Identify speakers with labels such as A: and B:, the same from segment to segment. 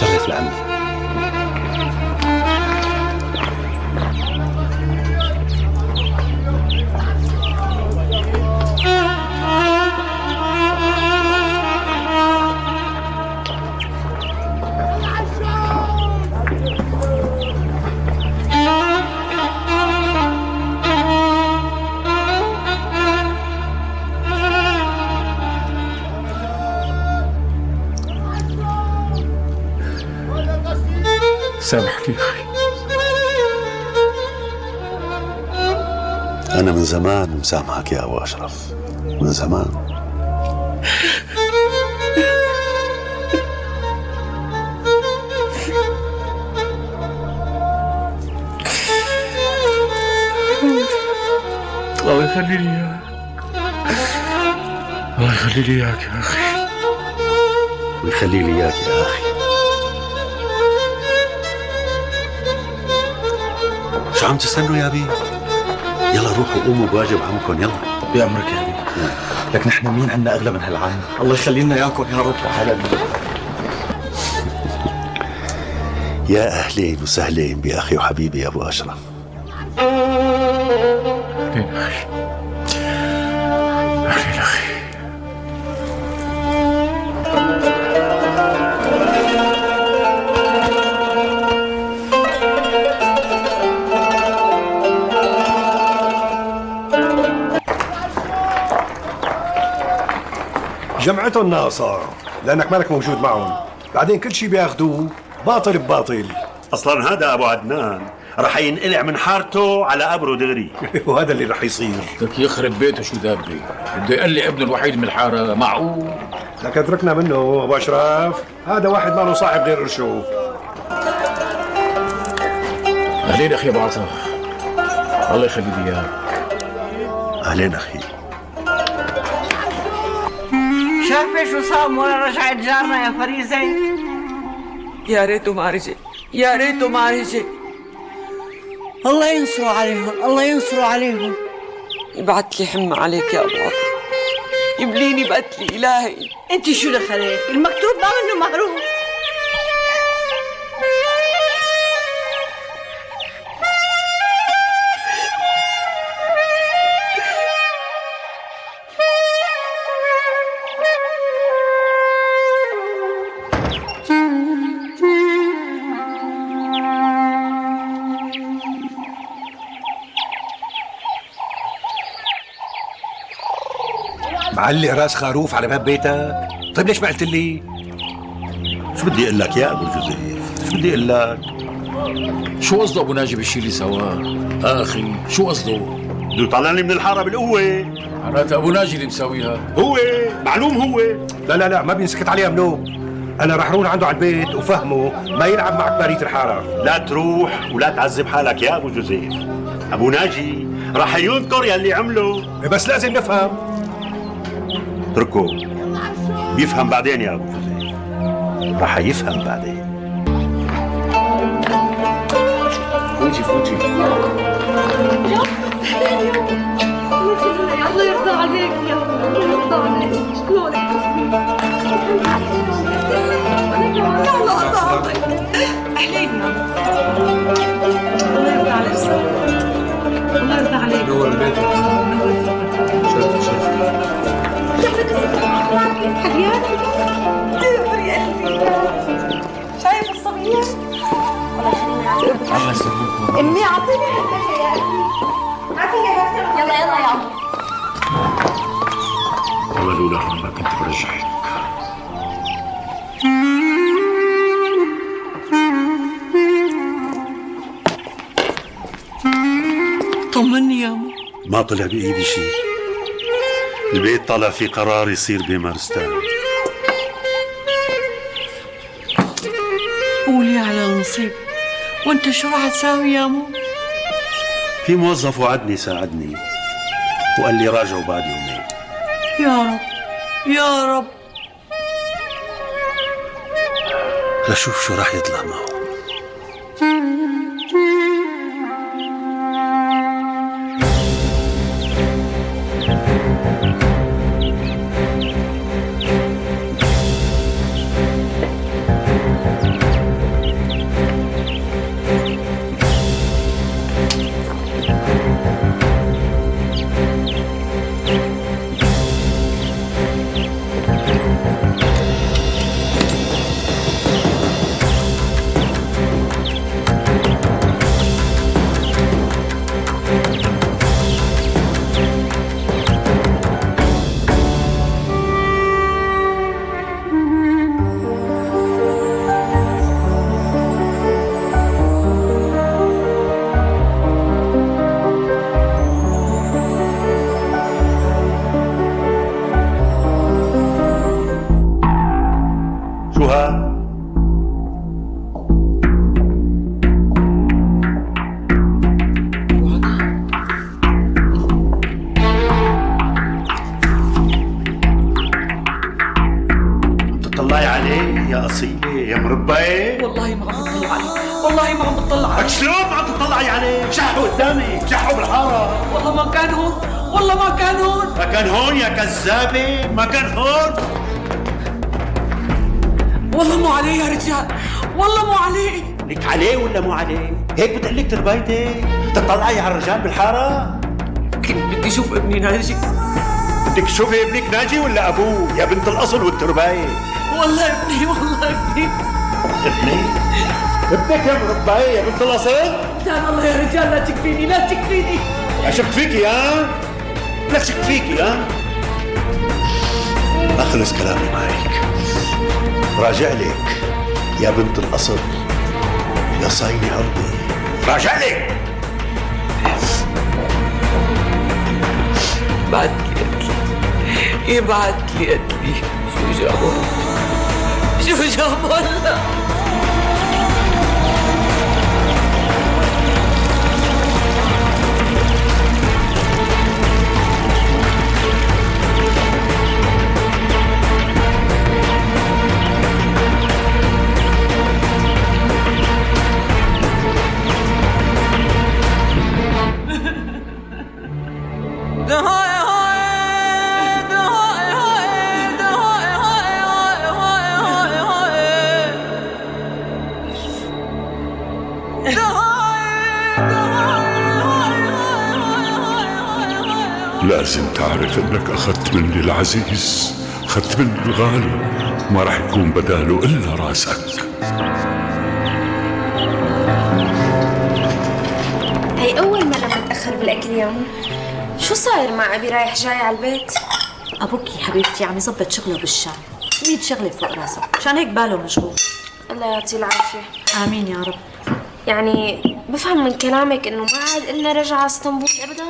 A: شرف لعمي
B: سامحني يا أخي.
A: أنا من زمان مسامحك يا أبو أشرف. من زمان.
B: الله يخلي لي إياك. الله يخلي لي إياك يا أخي.
A: ويخلي لي إياك يا أخي. شو عم تستنوا يا أبي؟ يلا روحوا قوموا بواجب عمكم يلا.
C: بأمرك يا أبي لك نحن مين عنا أغلى من هالعالم الله يخلي لنا إياكم يا رب.
A: على يا أهلين وسهلين بأخي وحبيبي يا أبو أشرف.
D: جمعتهم ناقصة لأنك مالك موجود معهم. بعدين كل شيء بياخذوه باطل بباطل.
A: أصلا هذا أبو عدنان رح ينقلع من حارته على قبره دغري.
D: وهذا اللي رح يصير.
B: لك يخرب بيته شو دابي بده يقلي ابنه الوحيد من الحارة. معقول؟
D: لك اتركنا منه أبو أشرف هذا واحد ما له صاحب غير قرشه.
B: أهلين أخي أبو عطا الله يخلي لي اياك
A: أهلين أخي.
E: شايفة شو صار ورا رجعت جارنا يا فريزة
F: يا ريته ما رجع يا ريته ما رجع
E: الله ينصروا عليهم الله ينصروا عليهم
F: يبعت لي حمى عليك يا ابو عطا يبليني بقتلي الهي
E: انت شو دخلك المكتوب ما منه مهروب
D: معلق راس خروف على باب بيتك؟ طيب ليش ما قلت لي؟
A: شو بدي أقول لك يا أبو جوزيف شو بدي أقول لك؟
B: شو قصده أبو ناجي بالشي اللي سواه؟ آخي شو قصده؟
A: بده يطلعني من الحارة بالقوة.
B: معناتها أبو ناجي اللي مساويها
A: هو معلوم هو.
D: لا لا لا ما بينسكت عليها منو أنا رح روح عنده على البيت وفهمه ما يلعب مع كبارية الحارة.
A: لا تروح ولا تعذب حالك يا أبو جوزيف أبو ناجي رح ينكر يلي عمله.
D: بس لازم نفهم.
A: اتركه. بيفهم بعدين يا جوزيف رح يفهم بعدين.
B: فوتي فوتي.
G: الله يرضى عليك. يا الله يرضى عليك. شلونك يا الله قطعتك اهلينا الله يرضى عليك الله يرضى عليك
C: نور
G: قلبي شايف الصبية
B: الله يسلمكم
G: امي اعطيني حتى يا قلبي اعطيني يلا يلا. يا عمو
B: والله لولا ما كنت برجعك
F: طمني يا
A: ما طلع بإيدي شيء. البيت طلع في قرار يصير بمارستان
F: قولي على النصيب
E: وانت شو راح تساوي يا مو؟
A: في موظف وعدني يساعدني وقال لي راجعوا بعد يومين.
E: يا رب يا رب.
A: لشوف شو راح يطلع معه. تطلعي عليه يا أصيلة يا مربية
E: والله ما عم بطلع عليك. والله ما عم بطلع عليك.
A: شلون عم تطلعي عليه؟ شحوا قدامي شحوا بالحارة.
E: والله ما كان هون. والله ما كان هون.
A: ما كان هون يا كذابة ما كان هون.
E: والله مو عليه يا رجال. والله مو عليه
A: لك عليه ولا مو عليه؟ هيك بتقلك تربايتك؟ تطلعي على الرجال بالحارة؟
E: كنت بدي أشوف ابني ناجي.
A: بدك تشوفي ابنك ناجي ولا أبوه؟ يا بنت الأصل والترباية.
E: والله ابني والله ابني
A: ابني؟ ابنك يا مرباية يا بنت الاصل؟
E: تعال الله يا رجال لا تكفيني لا تكفيني
A: أشك فيكي ها؟ لا شك فيكي ها؟ اخلص كلامي معك راجع لك يا بنت الأصل يا صايني ارضي راجع لك
F: بعت لي قتلي يبعت لي قتلي شو 就要疯了。呵呵，呀。
H: لازم تعرف إنك أخذت مني العزيز أخذت مني الغالي. ما راح يكون بداله إلا راسك.
G: هي أول مرة بتأخر بالأكل اليوم؟ شو صاير مع أبي رايح جاي على البيت؟
I: أبوك يا حبيبتي عم يظبط شغله بالشام. مية شغلة فوق راسه. عشان هيك باله مشغول؟
G: الله يعطيه العافية.
I: آمين يا رب.
G: يعني بفهم من كلامك إنه ما عاد إلنا رجعة على إسطنبول أبدا؟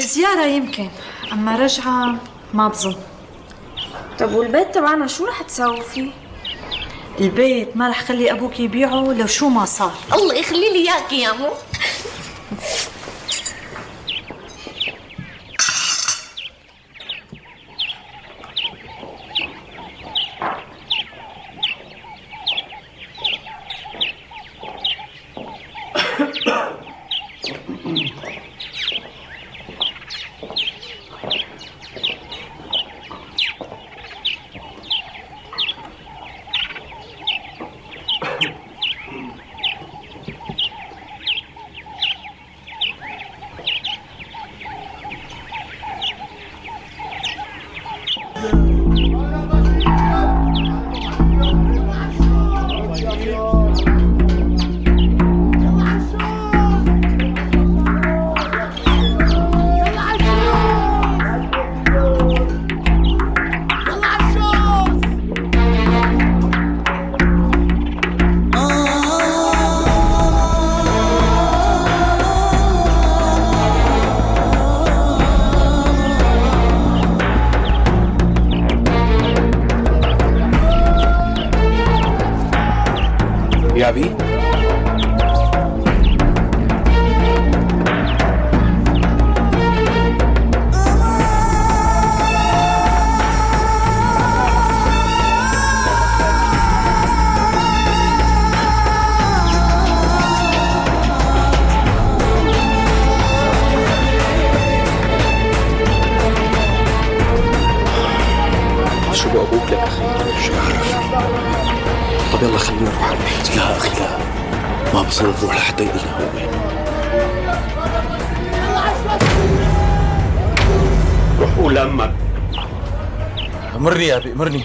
I: زيارة يمكن أما رجعة ما بظن.
G: طب والبيت تبعنا شو رح تسووا فيه؟
I: البيت ما رح خلي أبوك يبيعه لو شو ما صار.
G: الله يخلي لي إياك يا مو.
J: Yavi?
B: شو بقول لك اخي
C: شو عرفني
B: طب يلا خلينا نروح على البيت.
C: لا أخي لا. ما بصير نروح لحتى يقول لنا هو وين
A: روح قول لأمك.
B: امرني يا أبي امرني